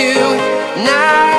you now.